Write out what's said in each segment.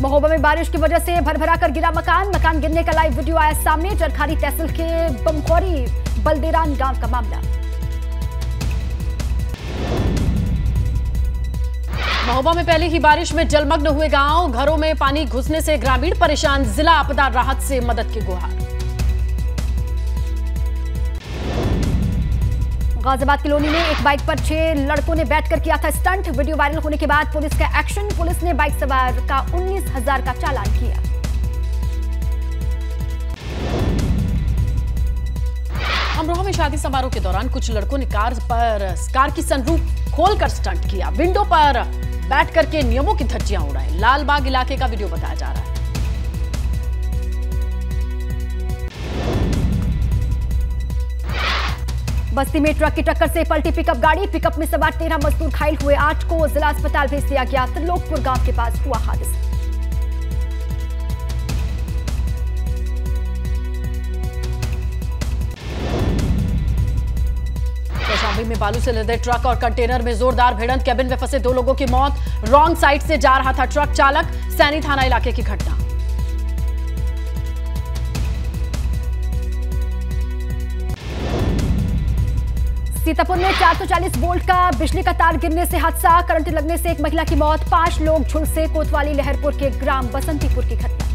महोबा में बारिश की वजह से भरभरा कर गिरा मकान। मकान गिरने का लाइव वीडियो आया सामने। चरखारी तहसील के बमखोरी बलदेरान गाँव का मामला। महोबा में पहले ही बारिश में जलमग्न हुए गाँव। घरों में पानी घुसने से ग्रामीण परेशान। जिला आपदा राहत से मदद की गुहार। गाजियाबाद कॉलोनी में एक बाइक पर छह लड़कों ने बैठकर किया था स्टंट। वीडियो वायरल होने के बाद पुलिस का एक्शन। पुलिस ने बाइक सवार का उन्नीस हज़ार का चालान किया। अमरोहा में शादी समारोह के दौरान कुछ लड़कों ने कार पर, कार की सनरूफ खोलकर स्टंट किया। विंडो पर बैठ करके नियमों की धज्जियाँ उड़ाई। लालबाग इलाके का वीडियो बताया जा रहा है। बस्ती में ट्रक की टक्कर से पलटी पिकअप गाड़ी। पिकअप में सवार तेरह मजदूर घायल हुए। आठ को जिला अस्पताल भेज दिया गया। त्रिलोकपुर गाँव के पास हुआ हादसा। में बालू से लदे ट्रक और कंटेनर में जोरदार भिड़ंत। कैबिन में फंसे दो लोगों की मौत। रॉन्ग साइड से जा रहा था ट्रक चालक। सैनी थाना इलाके की घटना। सीतापुर में 440 वोल्ट का बिजली का तार गिरने से हादसा, करंट लगने से एक महिला की मौत, पाँच लोग झुलसे कोतवाली लहरपुर के ग्राम बसंतीपुर की घटना।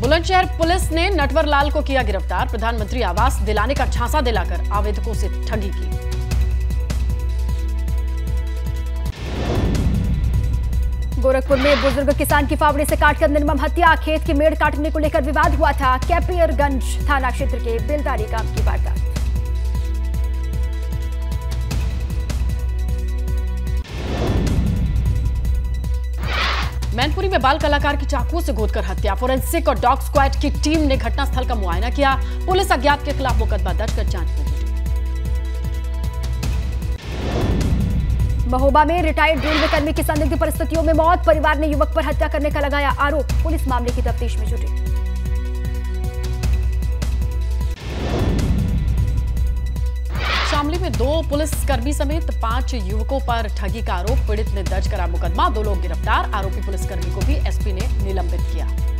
बुलंदशहर पुलिस ने नटवर लाल को किया गिरफ़्तार। प्रधानमंत्री आवास दिलाने का झांसा दिलाकर आवेदकों से ठगी की। गोरखपुर में बुज़ुर्ग किसान की फावड़े से काटकर निर्मम हत्या। खेत की मेड़ काटने को लेकर विवाद हुआ था। कैपियरगंज थाना क्षेत्र के बेलदारी गाँव की वारदात। मैनपुरी में बाल कलाकार की चाकू से गोदकर हत्या। फोरेंसिक और डॉग स्क्वाड की टीम ने घटनास्थल का मुआयना किया। पुलिस अज्ञात के खिलाफ मुकदमा दर्ज कर जाँच जुटी। महोबा में रिटायर्ड रेलवे कर्मी की संदिग्ध परिस्थितियों में मौत, परिवार ने युवक पर हत्या करने का लगाया आरोप, पुलिस मामले की तफ्तीश में जुटी। शामली में दो पुलिस कर्मी समेत पाँच युवकों पर ठगी का आरोप, पीड़ित ने दर्ज करा मुकदमा, दो लोग गिरफ़्तार, आरोपी पुलिसकर्मी को भी एसपी ने निलंबित किया।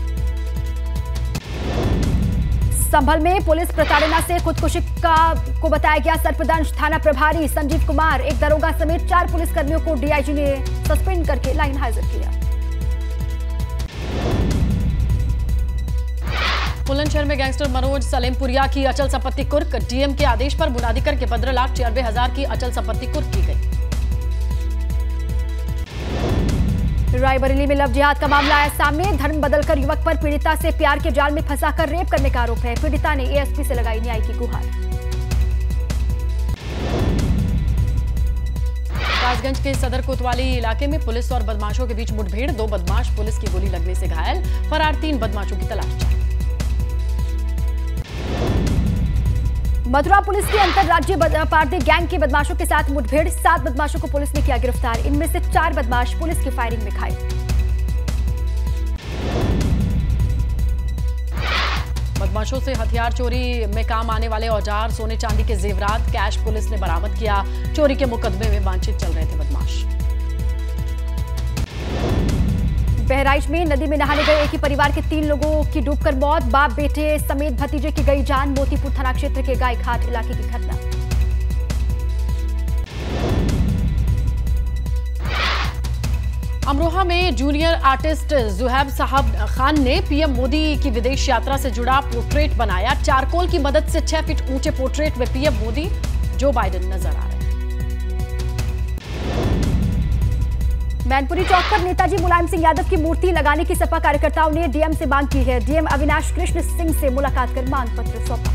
संभल में पुलिस प्रताड़ना से खुदकुशी का, को बताया गया। सर्पदंश थाना प्रभारी संजीव कुमार, एक दरोगा समेत चार पुलिसकर्मियों को डीआईजी ने सस्पेंड करके लाइन हाजिर किया। बुलंदशहर में गैंगस्टर मनोज सलेमपुरिया की अचल संपत्ति कुर्क, डीएम के आदेश पर बुनियादी करके पंद्रह लाख छियानवे हज़ार की अचल संपत्ति कुर्क की गई। रायबरेली में लव जिहाद का मामला आया सामने। धर्म बदलकर युवक पर पीड़िता से प्यार के जाल में फंसाकर रेप करने का आरोप है। पीड़िता ने एएसपी से लगाई न्याय की गुहार। राजगंज के सदर कोतवाली इलाके में पुलिस और बदमाशों के बीच मुठभेड़। दो बदमाश पुलिस की गोली लगने से घायल। फरार तीन बदमाशों की तलाश जारी। मथुरा पुलिस की अंतरराज्यीय पारदी गैंग के बदमाशों के साथ मुठभेड़। सात बदमाशों को पुलिस ने किया गिरफ़्तार। इनमें से चार बदमाश पुलिस की फायरिंग में घायल। बदमाशों से हथियार चोरी में काम आने वाले औज़ार, सोने चांदी के जेवरात, कैश पुलिस ने बरामद किया। चोरी के मुकदमे में वांछित चल रहे थे बदमाश। बहराइच में नदी में नहाने गए एक ही परिवार के तीन लोगों की डूबकर मौत। बाप, बेटे समेत भतीजे की गई जान मोतीपुर थाना क्षेत्र के गायघाट इलाके की घटना। अमरोहा में जूनियर आर्टिस्ट जुहैब साहब खान ने पीएम मोदी की विदेश यात्रा से जुड़ा पोर्ट्रेट बनाया। चारकोल की मदद से छह फीट ऊँचे पोर्ट्रेट में पीएम मोदी, जो बाइडेन नज़र आ रहे मैनपुरी चौक पर नेताजी मुलायम सिंह यादव की मूर्ति लगाने की सपा कार्यकर्ताओं ने डीएम से मांग की है। डीएम अविनाश कृष्ण सिंह से मुलाकात कर मांग पत्र सौंपा।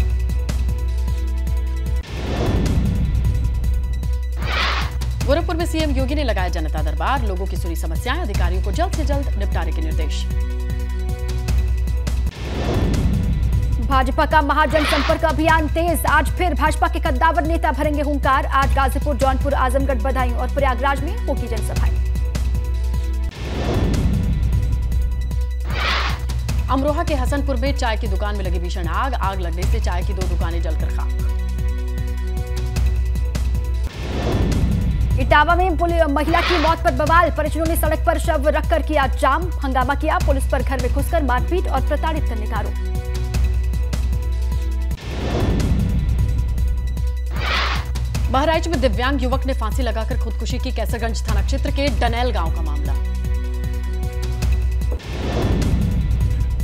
गोरखपुर में सीएम योगी ने लगाया जनता दरबार। लोगों की सुनी समस्याएँ, अधिकारियों को जल्द से जल्द निपटारे के निर्देश। भाजपा का महाजन संपर्क अभियान तेज। आज फिर भाजपा के कद्दावर नेता भरेंगे हुंकार। आज गाजीपुर, जौनपुर, आजमगढ़, बधाई और प्रयागराज में होगी जनसभाएँ। अमरोहा के हसनपुर में चाय की दुकान में लगी भीषण आग। आग लगने से चाय की दो दुकानें जलकर खाक। इटावा में महिला की मौत पर बवाल। परिजनों ने सड़क पर शव रखकर किया जाम। हंगामा किया। पुलिस पर घर में घुसकर मारपीट और प्रताड़ित करने का आरोप। बहराइच में दिव्यांग युवक ने फांसी लगाकर खुदकुशी की कैसरगंज थाना क्षेत्र के डनेल गाँव का मामला।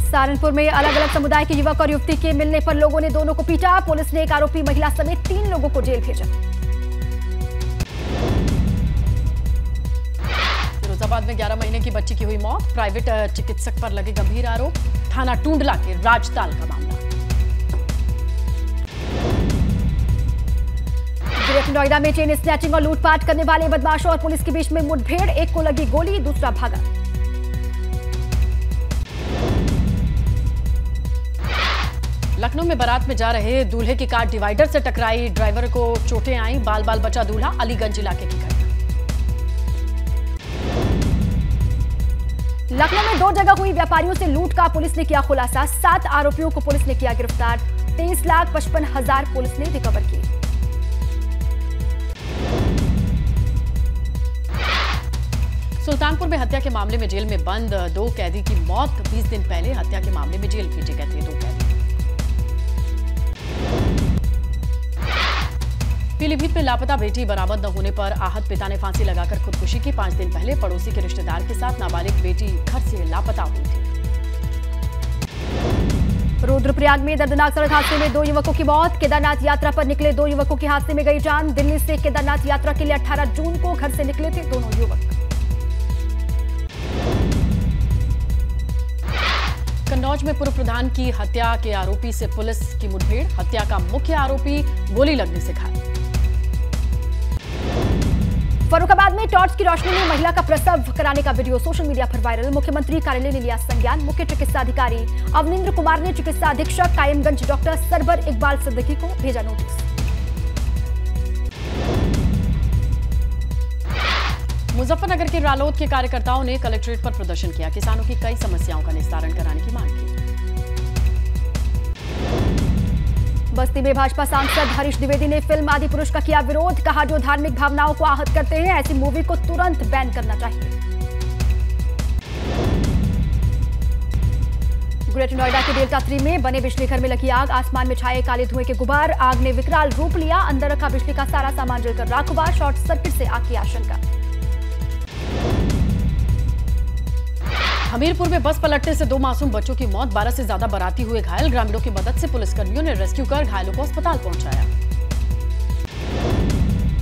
सहारनपुर में अलग अलग समुदाय के युवक और युवती के मिलने पर लोगों ने दोनों को पीटा। पुलिस ने एक आरोपी महिला समेत तीन लोगों को जेल भेजा। फिरोजाबाद में 11 महीने की बच्ची की हुई मौत। प्राइवेट चिकित्सक पर लगे गंभीर आरोप। थाना टूंडला के राजताल का मामला। नोएडा में चेन स्नैचिंग और लूटपाट करने वाले बदमाशों और पुलिस के बीच में मुठभेड़। एक को लगी गोली दूसरा भागा। लखनऊ में बारात में जा रहे दूल्हे की कार डिवाइडर से टकराई। ड्राइवर को चोटें आई बाल बाल बचा दूल्हा अलीगंज इलाके की घटना लखनऊ में दो जगह हुई व्यापारियों से लूट का पुलिस ने किया खुलासा। सात आरोपियों को पुलिस ने किया गिरफ़्तार। तेईस लाख पचपन हज़ार पुलिस ने रिकवर किए। सुल्तानपुर में हत्या के मामले में जेल में बंद। दो कैदी की मौत। 20 दिन पहले हत्या के मामले में जेल भेजे गए थे दो कैदी। पीलीभीत में लापता बेटी बरामद न होने पर आहत पिता ने फांसी लगाकर खुदकुशी की। पाँच दिन पहले पड़ोसी के रिश्तेदार के साथ नाबालिग बेटी घर से लापता हुई थी। रुद्रप्रयाग में दर्दनाक सड़क हादसे में दो युवकों की मौत। केदारनाथ यात्रा पर निकले दो युवकों की हादसे में गई जान। दिल्ली से केदारनाथ यात्रा के लिए 18 जून को घर से निकले थे दोनों युवक। कन्नौज में पूर्व प्रधान की हत्या के आरोपी से पुलिस की मुठभेड़। हत्या का मुख्य आरोपी गोली लगने से घायल। फरुखाबाद में टॉर्च की रोशनी में महिला का प्रसव कराने का वीडियो सोशल मीडिया पर वायरल। मुख्यमंत्री कार्यालय ने लिया संज्ञान। मुख्य चिकित्सा अधिकारी अवनिंद्र कुमार ने चिकित्सा अधीक्षक कायमगंज डॉक्टर सरबर इकबाल सिद्दीकी को भेजा नोटिस। मुजफ्फरनगर के रालोद के कार्यकर्ताओं ने कलेक्ट्रेट पर प्रदर्शन किया। किसानों की कई समस्याओं का निस्तारण कराने की मांग की। बस्ती में भाजपा सांसद हरीश द्विवेदी ने फ़िल्म आदि पुरुष का किया विरोध, कहा जो धार्मिक भावनाओं को आहत करते हैं, ऐसी मूवी को तुरंत बैन करना चाहिए। ग्रेटर नोएडा के डेल्टा थ्री में बने बिजली घर में लगी आग, आसमान में छाए काले धुएँ के गुबार, आग ने विकराल रूप लिया, अंदर रखा बिजली का सारा सामान जलकर राखुबा शॉर्ट सर्किट से आग की आशंका। हमीरपुर में बस पलटने से दो मासूम बच्चों की मौत, बारह से ज़्यादा बराती हुए घायल। ग्रामीणों की मदद से पुलिसकर्मियों ने रेस्क्यू कर घायलों को अस्पताल पहुँचाया।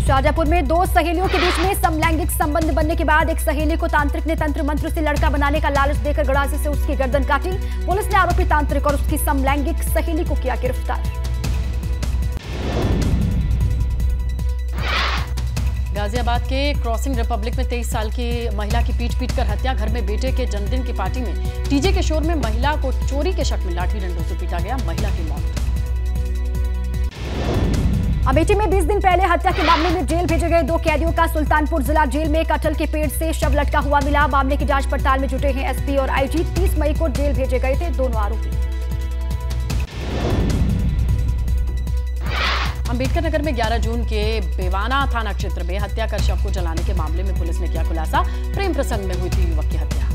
शाहजहांपुर में दो सहेलियों के बीच में समलैंगिक संबंध बनने के बाद एक सहेली को तांत्रिक ने तंत्र मंत्र से लड़का बनाने का लालच देकर गड़ासे से उसकी गर्दन काटी। पुलिस ने आरोपी तांत्रिक और उसकी समलैंगिक सहेली को किया गिरफ़्तार। गाजियाबाद के क्रॉसिंग रिपब्लिक में 23 साल की महिला की पीट पीट कर हत्या, घर में बेटे के जन्मदिन की पार्टी में टीजे के शोर में महिला को चोरी के शक में लाठी डंडों से पीटा गया, महिला की मौत। अमेठी में 20 दिन पहले हत्या के मामले में जेल भेजे गए दो कैदियों का सुल्तानपुर जिला जेल में कटहल के पेड़ से शव लटका हुआ मिला। मामले की जाँच पड़ताल में जुटे हैं एसपी और आईजी। 30 मई को जेल भेजे गए थे दोनों आरोपी। अंबेडकर नगर में 11 जून के बेवाना थाना क्षेत्र में हत्या कर शव को जलाने के मामले में पुलिस ने किया खुलासा। प्रेम प्रसंग में हुई थी युवक की हत्या।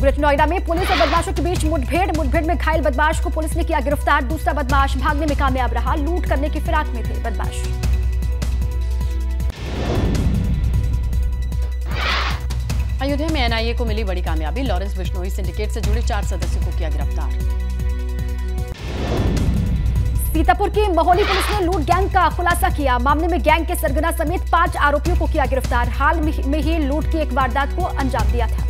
ग्रेटर नोएडा में पुलिस और बदमाशों के बीच मुठभेड़। मुठभेड़ में घायल बदमाश को पुलिस ने किया गिरफ़्तार। दूसरा बदमाश भागने में कामयाब रहा। लूट करने की फिराक में थे बदमाश। अयोध्या में एनआईए को मिली बड़ी कामयाबी। लॉरेंस बिश्नोई सिंडिकेट से जुड़े चार सदस्यों को किया गिरफ़्तार। सीतापुर की महोली पुलिस ने लूट गैंग का खुलासा किया। मामले में गैंग के सरगना समेत पाँच आरोपियों को किया गिरफ़्तार। हाल में ही लूट की एक वारदात को अंजाम दिया था।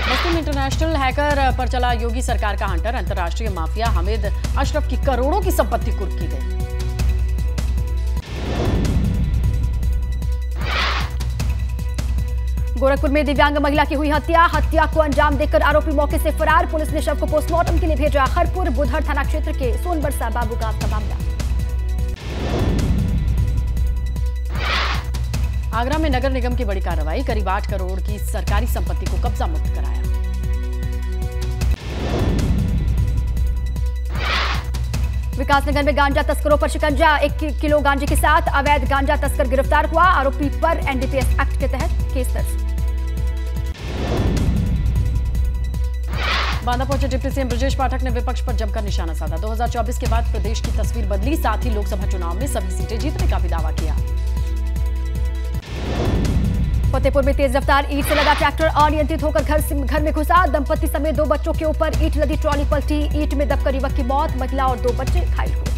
मुस्लिम इंटरनेशनल हैकर पर चला योगी सरकार का हंटर। अंतर्राष्ट्रीय माफिया हामिद अशरफ की करोड़ों की संपत्ति कुर्क की गई। गोरखपुर में दिव्यांग महिला की हुई हत्या। हत्या को अंजाम देकर आरोपी मौके से फरार। पुलिस ने शव को पोस्टमार्टम के लिए भेजा। हरपुर बुधर थाना क्षेत्र के सोनबरसा बाबू का मामला। आगरा में नगर निगम की बड़ी कार्रवाई। करीब आठ करोड़ की सरकारी संपत्ति को कब्जा मुक्त कराया। विकासनगर में गांजा तस्करों पर शिकंजा। एक किलो गांजे के साथ अवैध गांजा तस्कर गिरफ़्तार हुआ। आरोपी पर एनडीपीएस एक्ट के तहत केस दर्ज। बांदा पहुँचे डिप्टी सीएम ब्रजेश पाठक ने विपक्ष पर जमकर निशाना साधा। 2024 के बाद प्रदेश की तस्वीर बदली, साथ ही लोकसभा चुनाव में सभी सीटें जीतने का भी दावा किया। फतेहपुर में तेज रफ्तार, ईट से लगा ट्रैक्टर अनियंत्रित होकर घर घर में घुसा। दंपति समेत दो बच्चों के ऊपर ईट लदी ट्रॉली पलटी। ईट में दबकर युवक की मौत, महिला और दो बच्चे घायल हुए।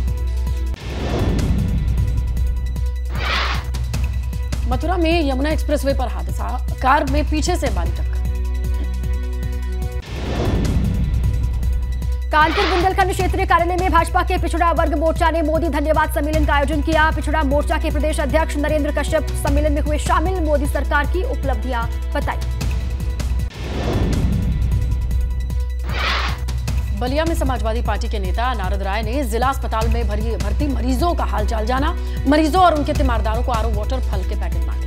मथुरा में यमुना एक्सप्रेसवे पर हादसा। कार में पीछे से मारी टक्कर। कानपुर बुंदेलखंड क्षेत्रीय कार्यालय में भाजपा के पिछड़ा वर्ग मोर्चा ने मोदी धन्यवाद सम्मेलन का आयोजन किया। पिछड़ा मोर्चा के प्रदेश अध्यक्ष नरेंद्र कश्यप सम्मेलन में हुए शामिल मोदी सरकार की उपलब्धियाँ बताई। बलिया में समाजवादी पार्टी के नेता नारद राय ने जिला अस्पताल में भरी, भर्ती मरीजों का हालचाल जाना। मरीजों और उनके तीमारदारों को आरो वाटर फल के पैकेट बांटे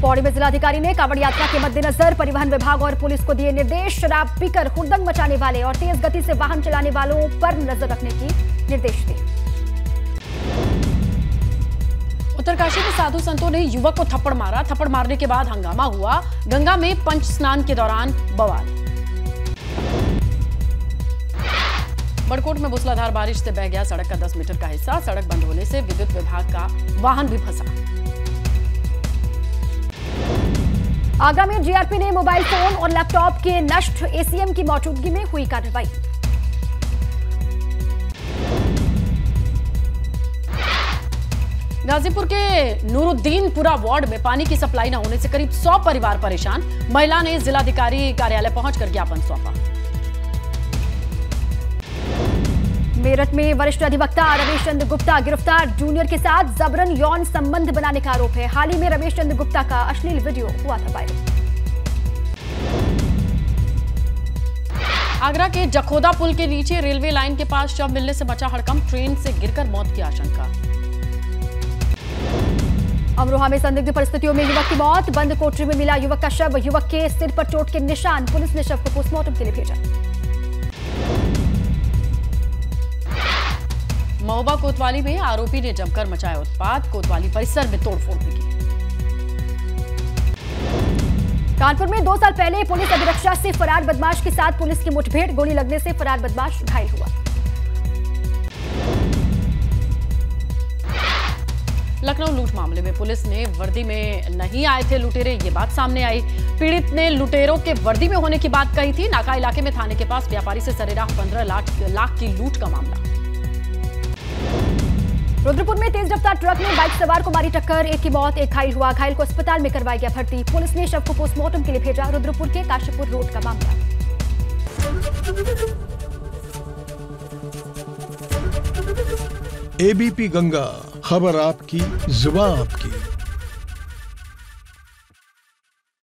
पौड़ी में जिलाधिकारी ने कांवड़ यात्रा के मद्देनजर परिवहन विभाग और पुलिस को दिए निर्देश। शराब पीकर हुड़दंग मचाने वाले और तेज गति से वाहन चलाने वालों पर नज़र रखने की निर्देश दिए। उत्तरकाशी में साधु संतों ने युवक को थप्पड़ मारा। थप्पड़ मारने के बाद हंगामा हुआ। गंगा में पंच स्नान के दौरान बवाल। बड़कोट में मूसलाधार बारिश से बह गया सड़क का 10 मीटर का हिस्सा। सड़क बंद होने से विद्युत विभाग का वाहन भी फंसा। आगरा में जीआरपी ने मोबाइल फ़ोन और लैपटॉप के नष्ट एसीएम की मौजूदगी में हुई कार्रवाई। गाजीपुर के नूरुद्दीनपुरा वार्ड में पानी की सप्लाई न होने से करीब 100 परिवार परेशान। महिला ने जिलाधिकारी कार्यालय पहुंचकर ज्ञापन सौंपा। मेरठ में वरिष्ठ अधिवक्ता रमेश चंद्र गुप्ता गिरफ़्तार। जूनियर के साथ जबरन यौन संबंध बनाने का आरोप है। हाल ही में रमेश चंद्र गुप्ता का अश्लील वीडियो हुआ था वायरल आगरा के जखोदा पुल के नीचे रेलवे लाइन के पास शव मिलने से बचा हड़कंप। ट्रेन से गिरकर मौत की आशंका। अमरोहा में संदिग्ध परिस्थितियों में युवक की मौत। बंद कोठरी में मिला युवक का शव। युवक के सिर पर चोट के निशान। पुलिस ने शव को पोस्टमार्टम के लिए भेजा। महोबा कोतवाली में आरोपी ने जमकर मचाया उत्पात। कोतवाली परिसर में तोड़फोड़ भी की। कानपुर में दो साल पहले पुलिस अभिरक्षा से फरार बदमाश के साथ पुलिस की मुठभेड़। गोली लगने से फरार बदमाश घायल हुआ। लखनऊ लूट मामले में पुलिस ने वर्दी में नहीं आए थे लुटेरे, ये बात सामने आई। पीड़ित ने लुटेरों के वर्दी में होने की बात कही थी। नाका इलाके में थाने के पास व्यापारी से सरेराह पंद्रह लाख लाख की लूट का मामला। रुद्रपुर में तेज रफ्तार ट्रक ने बाइक सवार को मारी टक्कर। एक की मौत, एक घायल हुआ। घायल को अस्पताल में करवाया गया भर्ती। पुलिस ने शव को पोस्टमार्टम के लिए भेजा रुद्रपुर के काशीपुर रोड का मामला। एबीपी गंगा, खबर आपकी, जुबा आपकी।